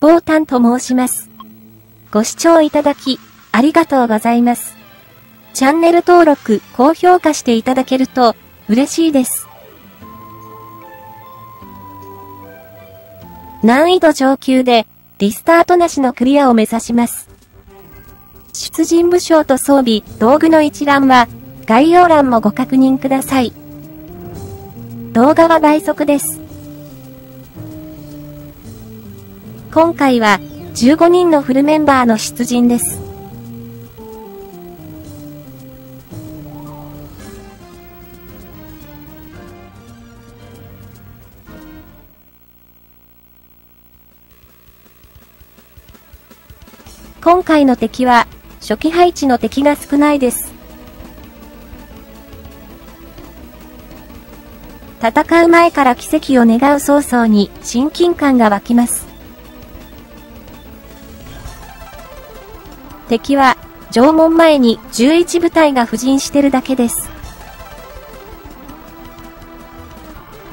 ボータンと申します。ご視聴いただき、ありがとうございます。チャンネル登録、高評価していただけると、嬉しいです。難易度上級で、リスタートなしのクリアを目指します。出陣武将と装備、道具の一覧は、概要欄もご確認ください。動画は倍速です。今回は、15人のフルメンバーの出陣です。今回の敵は、初期配置の敵が少ないです。戦う前から奇跡を願う早々に親近感が湧きます。敵は、縄文前に11部隊が布陣してるだけです。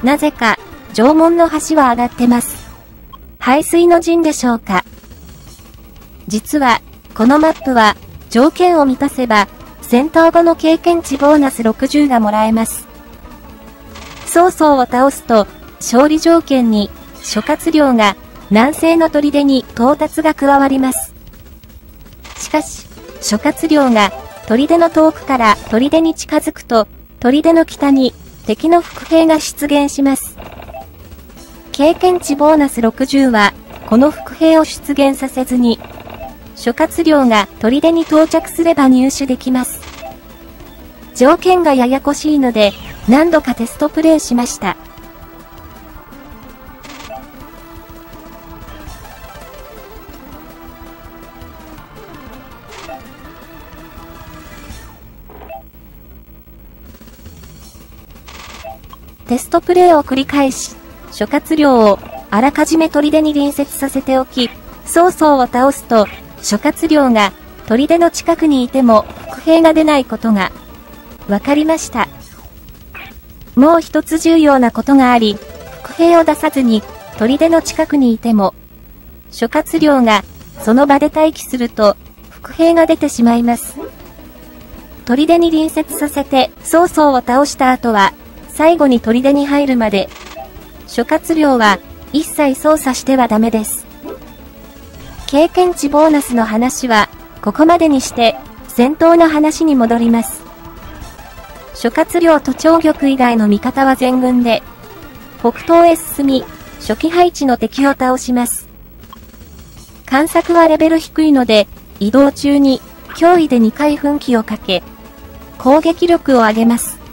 なぜか、縄文の橋は上がってます。排水の陣でしょうか。実は、このマップは、条件を満たせば、戦闘後の経験値ボーナス60がもらえます。曹操を倒すと、勝利条件に、諸葛亮が、南西の砦に到達が加わります。しかし、諸葛亮が、砦の遠くから砦に近づくと、砦の北に敵の伏兵が出現します。経験値ボーナス60は、この伏兵を出現させずに、諸葛亮が砦に到着すれば入手できます。条件がややこしいので、何度かテストプレイしました。テストプレイを繰り返し、諸葛亮をあらかじめ砦に隣接させておき、曹操を倒すと諸葛亮が砦の近くにいても伏兵が出ないことが分かりました。もう一つ重要なことがあり、伏兵を出さずに砦の近くにいても諸葛亮がその場で待機すると伏兵が出てしまいます。砦に隣接させて曹操を倒した後は最後に砦に入るまで諸葛亮は一切操作してはダメです。経験値ボーナスの話は、ここまでにして、戦闘の話に戻ります。諸葛亮と長玉以外の味方は全軍で、北東へ進み、初期配置の敵を倒します。観察はレベル低いので、移動中に、脅威で2回奮起をかけ、攻撃力を上げます。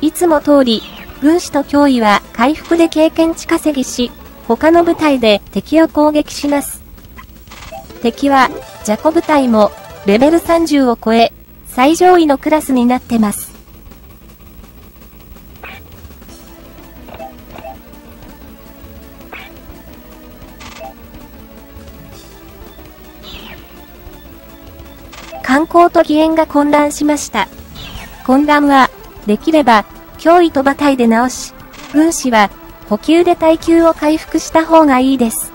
いつも通り、軍師と脅威は回復で経験値稼ぎし、他の部隊で敵を攻撃します。敵は、ジャコ部隊も、レベル30を超え、最上位のクラスになってます。観光と義援が混乱しました。混乱は、できれば、脅威と馬隊で直し、軍師は、補給で耐久を回復した方がいいです。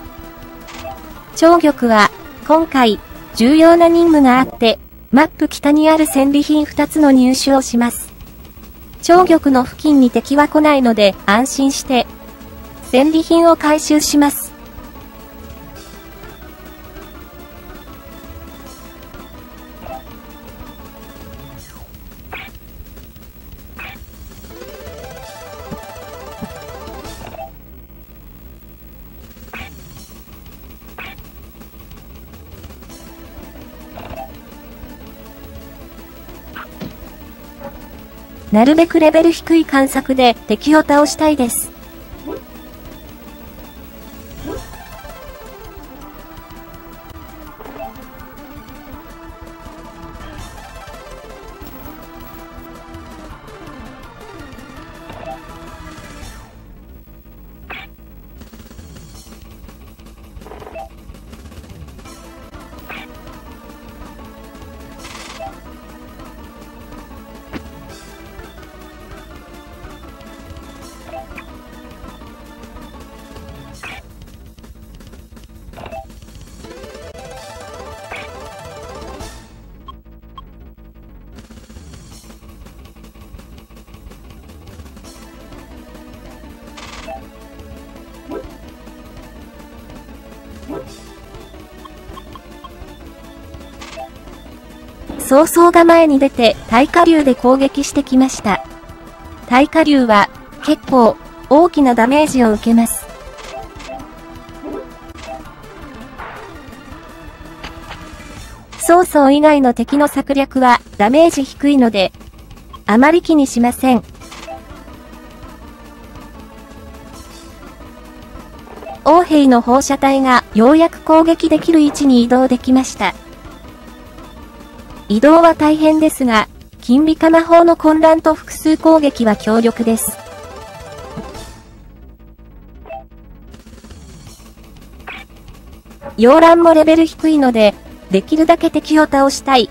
超玉は、今回、重要な任務があって、マップ北にある戦利品2つの入手をします。超玉の付近に敵は来ないので安心して、戦利品を回収します。なるべくレベル低い観測で敵を倒したいです。早々が前に出て大火竜で攻撃してきました。大火竜は結構大きなダメージを受けます。曹操以外の敵の策略はダメージ低いので、あまり気にしません。王兵の放射体がようやく攻撃できる位置に移動できました。移動は大変ですが、金美化魔法の混乱と複数攻撃は強力です。洋蘭もレベル低いので、できるだけ敵を倒したい。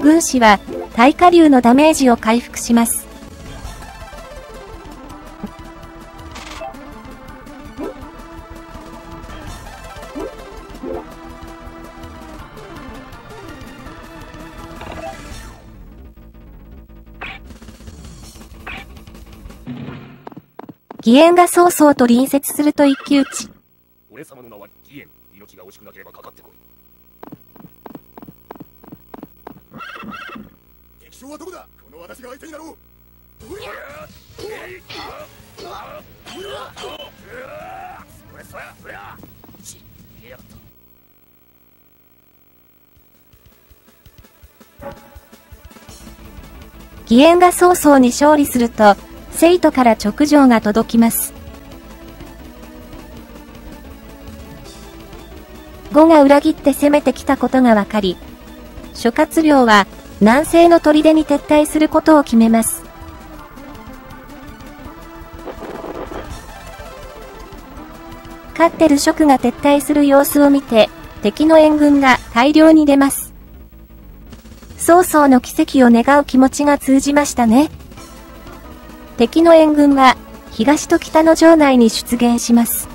軍師は、大火流のダメージを回復します。義援が曹操と隣接すると一騎打ち。俺様の名は義援。命が惜しくなければかかってこい。敵将はどこだ？この私が相手になろう義援が曹操に勝利すると、生徒から直情が届きます。語が裏切って攻めてきたことがわかり、諸葛亮は南西の砦に撤退することを決めます。勝ってる職が撤退する様子を見て、敵の援軍が大量に出ます。曹操の奇跡を願う気持ちが通じましたね。敵の援軍は、東と北の城内に出現します。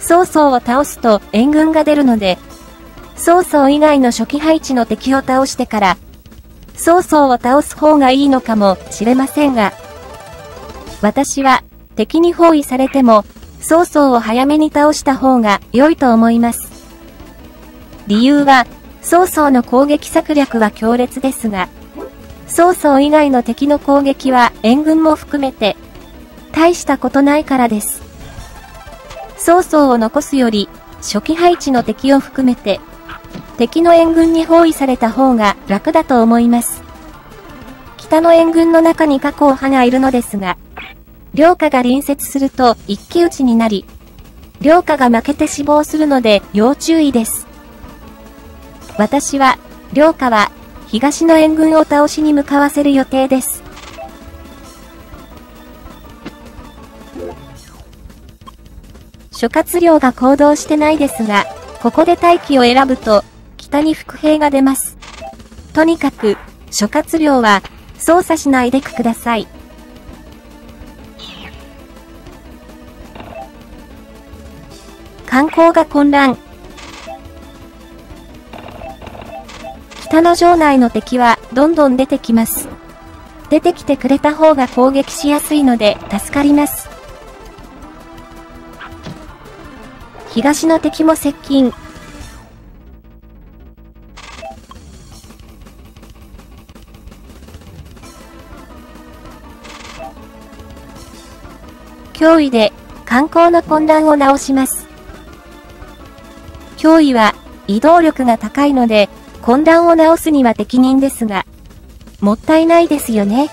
曹操を倒すと援軍が出るので、曹操以外の初期配置の敵を倒してから、曹操を倒す方がいいのかもしれませんが、私は敵に包囲されても、曹操を早めに倒した方が良いと思います。理由は、曹操の攻撃策略は強烈ですが、曹操以外の敵の攻撃は援軍も含めて、大したことないからです。曹操を残すより、初期配置の敵を含めて、敵の援軍に包囲された方が楽だと思います。北の援軍の中に確保派がいるのですが、両家が隣接すると一騎打ちになり、両家が負けて死亡するので要注意です。私は、両家は東の援軍を倒しに向かわせる予定です。諸葛亮が行動してないですが、ここで待機を選ぶと、北に伏兵が出ます。とにかく、諸葛亮は、操作しないでください。観光が混乱。北の城内の敵はどんどん出てきます。出てきてくれた方が攻撃しやすいので助かります。東の敵も接近。脅威で観光の混乱を直します。脅威は移動力が高いので混乱を直すには適任ですが、もったいないですよね。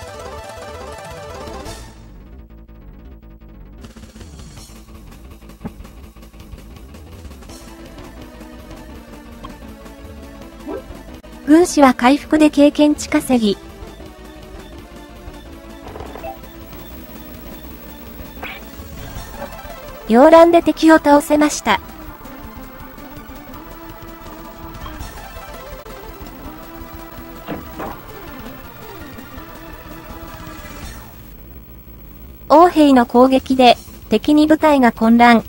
軍師は回復で経験値稼ぎ。洋蘭で敵を倒せました。兵の攻撃で敵に部隊が混乱。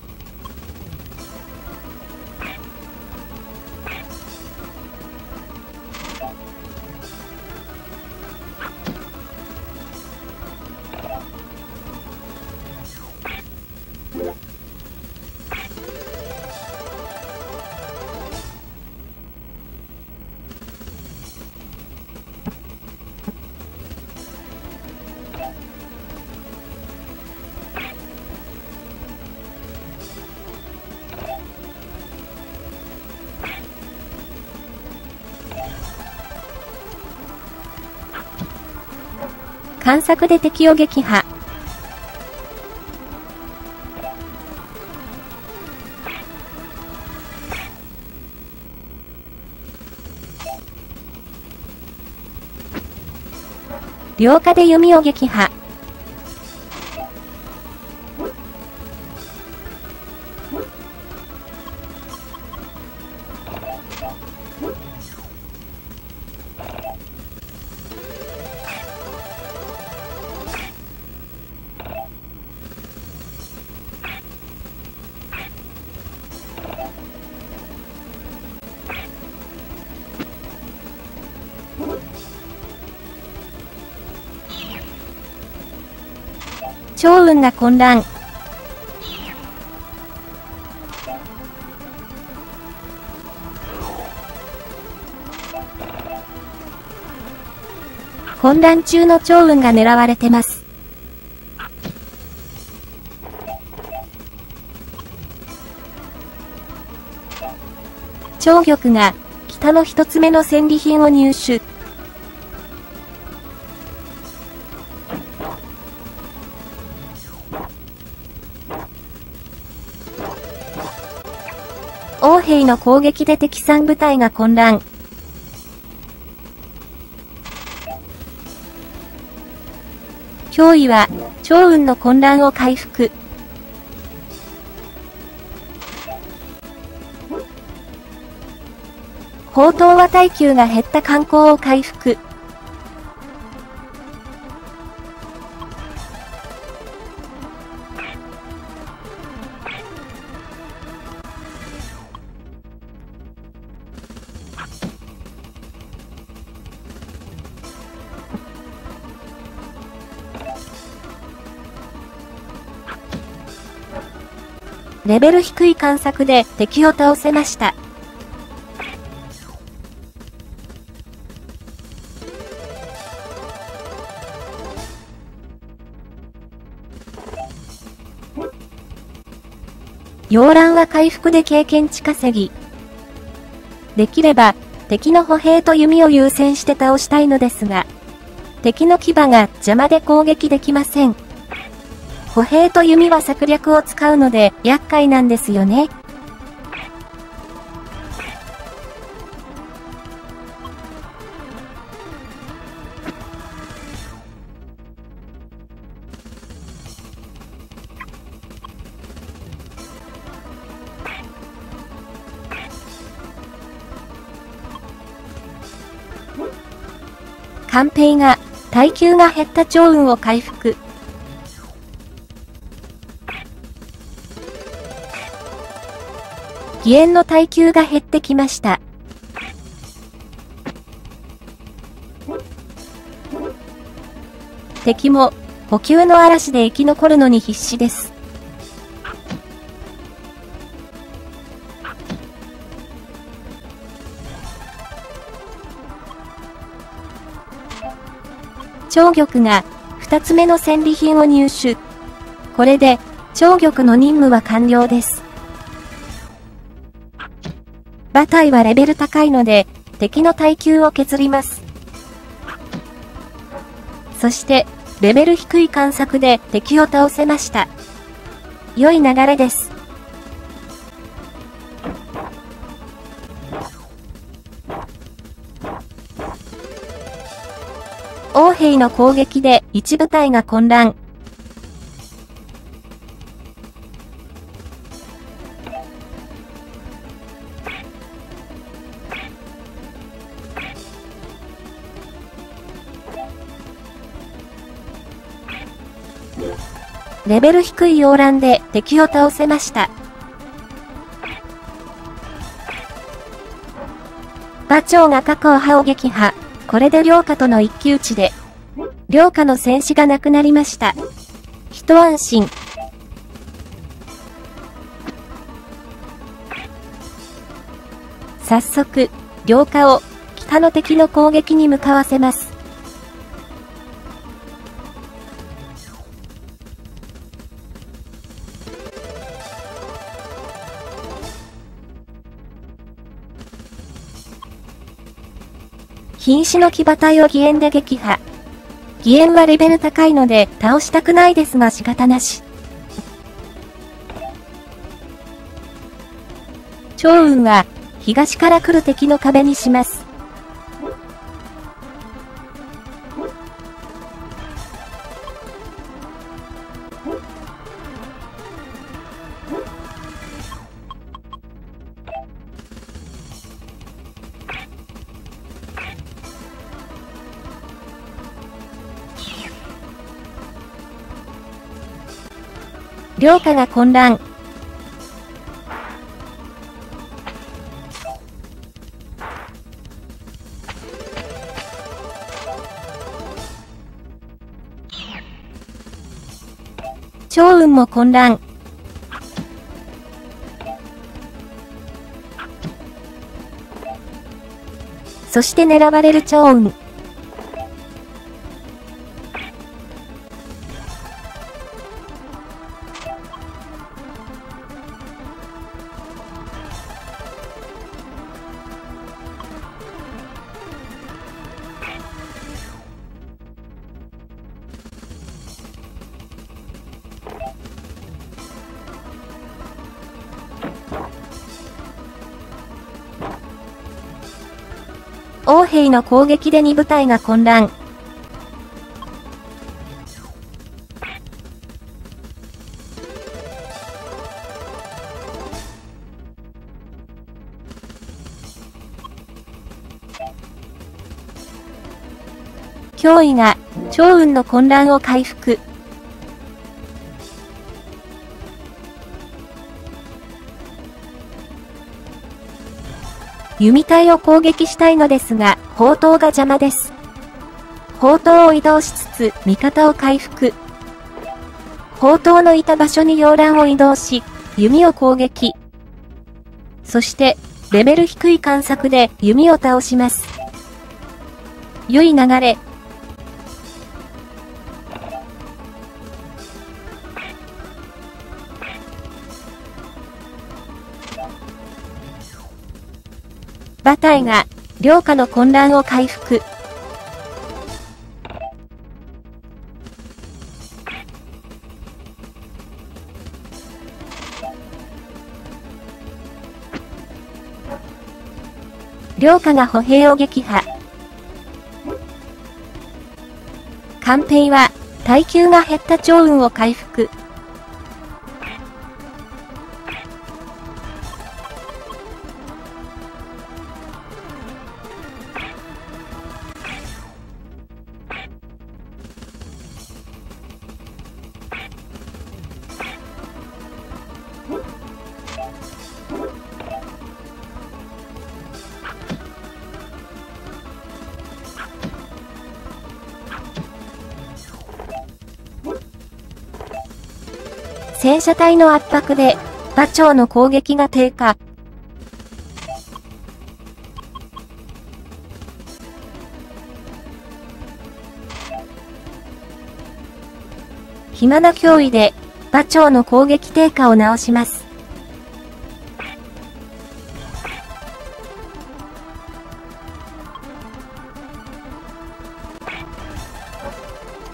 探索で敵を撃破。両下で弓を撃破。超運が混乱。混乱中の超運が狙われてます。超玉が北の一つ目の戦利品を入手。兵の攻撃で敵三部隊が混乱。脅威は、趙雲の混乱を回復。宝刀は耐久が減った観光を回復。ベル低い観察で敵を倒せました。洋蘭は回復で経験値稼ぎ。できれば、敵の歩兵と弓を優先して倒したいのですが、敵の牙が邪魔で攻撃できません。歩兵と弓は策略を使うので厄介なんですよね。官兵が耐久が減った超運を回復。義援の耐久が減ってきました。敵も補給の嵐で生き残るのに必死です。超玉が二つ目の戦利品を入手。これで超玉の任務は完了です。馬体はレベル高いので、敵の耐久を削ります。そして、レベル低い観測で敵を倒せました。良い流れです。王兵の攻撃で一部隊が混乱。レベル低い洋蘭で敵を倒せました。馬長が過去を覇を撃破。これで両家との一騎打ちで、両家の戦士が亡くなりました。一安心。早速、両家を北の敵の攻撃に向かわせます。瀕死の騎馬隊を義援で撃破。義援はレベル高いので倒したくないですが仕方なし。超雲は東から来る敵の壁にします。両家が混乱。超運も混乱。そして狙われる超運。王兵の攻撃で2部隊が混乱。脅威が、超運の混乱を回復。弓隊を攻撃したいのですが、砲塔が邪魔です。砲塔を移動しつつ、味方を回復。砲塔のいた場所に洋蘭を移動し、弓を攻撃。そして、レベル低い観測で弓を倒します。良い流れ、馬隊が、両家の混乱を回復。両家が歩兵を撃破。官兵は、耐久が減った超運を回復。戦車隊の圧迫で、馬長の攻撃が低下。暇な脅威で、馬長の攻撃低下を直します。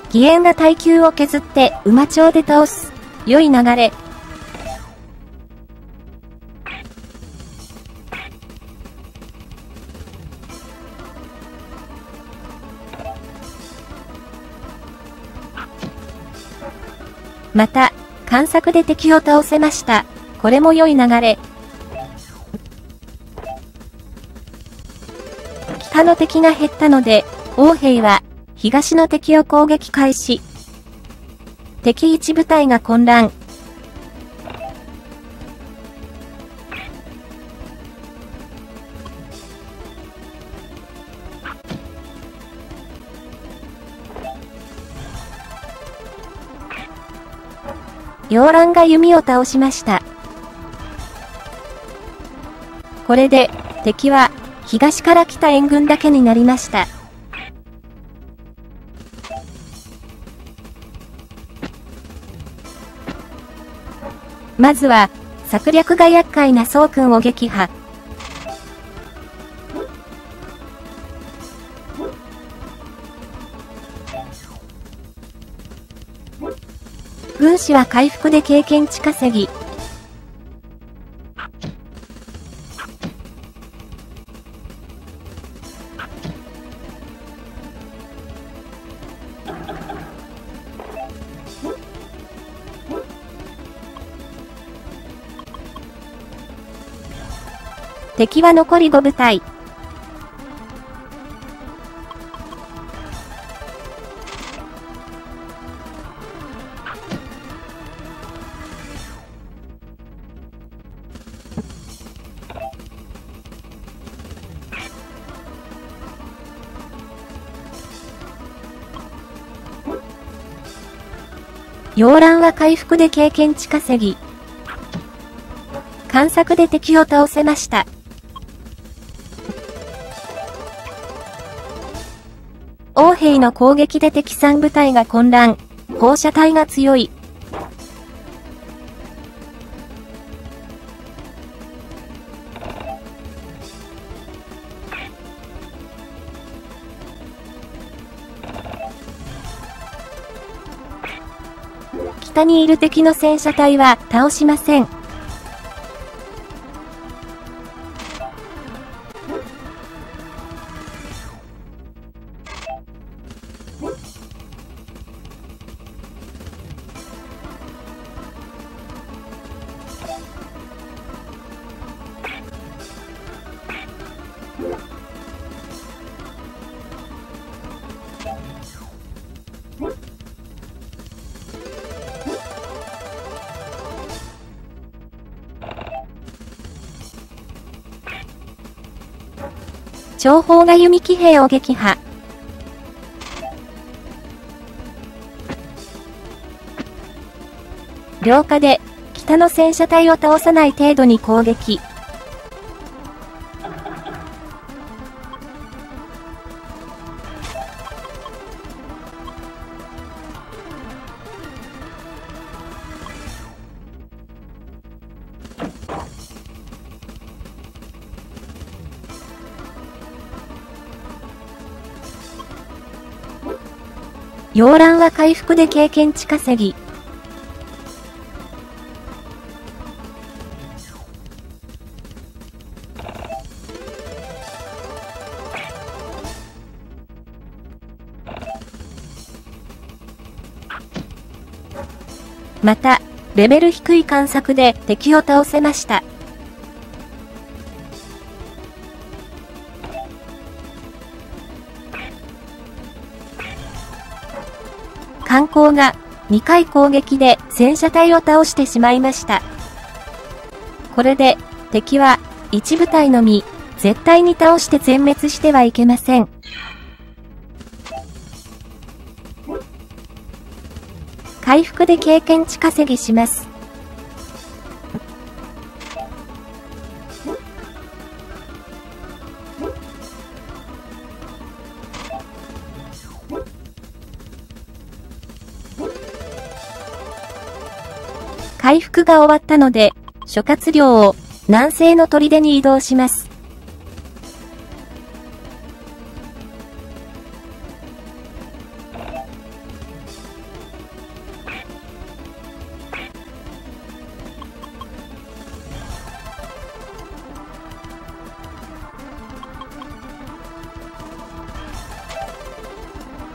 義援が耐久を削って馬長で倒す。良い流れ。また、観察で敵を倒せました。これも良い流れ。北の敵が減ったので、王兵は、東の敵を攻撃開始。敵一部隊が混乱。洋蘭が弓を倒しました。これで、敵は、東から来た援軍だけになりました。まずは、策略が厄介なそうくを撃破。軍師は回復で経験値稼ぎ。敵は残り5部隊。洋蘭は回復で経験値稼ぎ。観察で敵を倒せました。兵の攻撃で敵3部隊が混乱。放射体が強い。北にいる敵の戦車隊は倒しません。情報が弓騎兵を撃破。両下で、北の戦車隊を倒さない程度に攻撃。洋蘭は回復で経験値稼ぎ。また、レベル低い観察で敵を倒せました。観光が2回攻撃で戦車隊を倒してしまいました。これで敵は1部隊のみ絶対に倒して全滅してはいけません。回復で経験値稼ぎします。が終わったので、諸葛亮を南西の砦に移動します。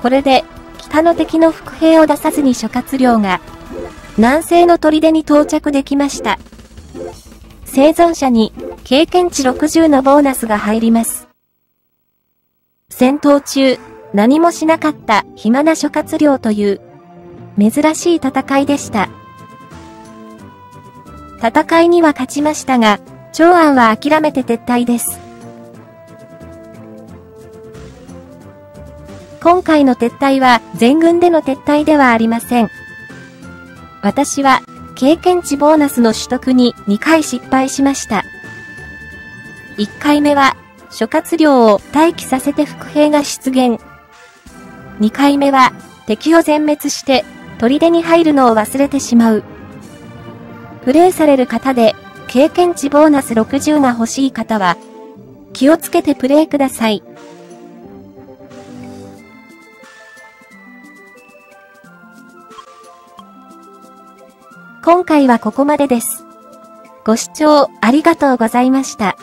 これで、北の敵の伏兵を出さずに諸葛亮が南西の砦に到着できました。生存者に経験値60のボーナスが入ります。戦闘中、何もしなかった暇な諸葛亮という珍しい戦いでした。戦いには勝ちましたが、長安は諦めて撤退です。今回の撤退は全軍での撤退ではありません。私は経験値ボーナスの取得に2回失敗しました。1回目は諸葛亮を待機させて伏兵が出現。2回目は敵を全滅して砦に入るのを忘れてしまう。プレイされる方で経験値ボーナス60が欲しい方は気をつけてプレイください。今回はここまでです。ご視聴ありがとうございました。